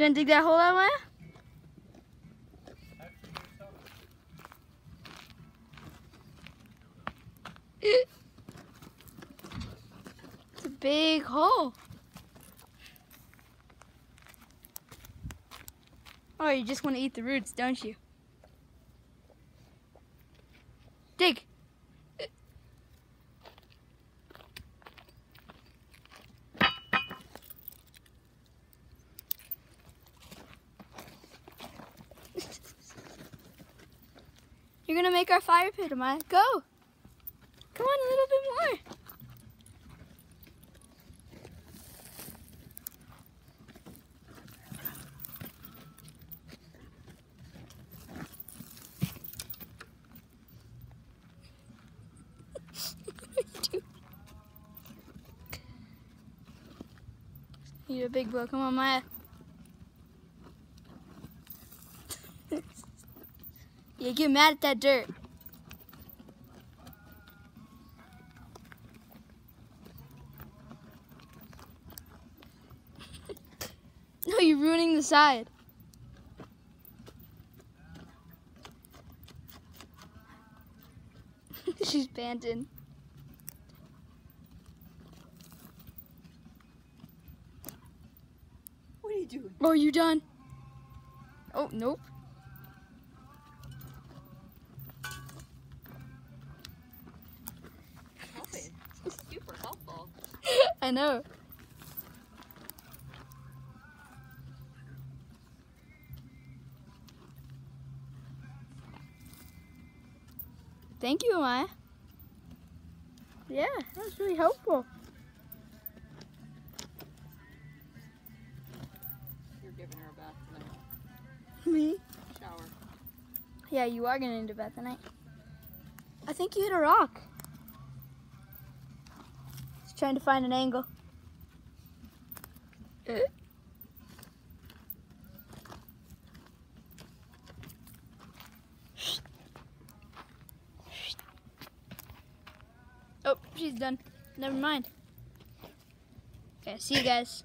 gonna dig that hole out, Maya? it's a big hole. Oh, you just want to eat the roots, don't you? Dig. You're gonna make our fire pit, Amaya. Go. Come on, a little bit more. You're a big boy. Come on, Maya. yeah, get mad at that dirt. no, you're ruining the side. She's panting. What are you doing? Oh, you done? Oh, nope. I know. Thank you, Amaya. Yeah, that was really helpful. You're giving her a bath tonight. Me? Shower. Yeah, you are gonna need a bath tonight. I think you hit a rock. Trying to find an angle. Oh, she's done. Never mind. Okay, see you guys.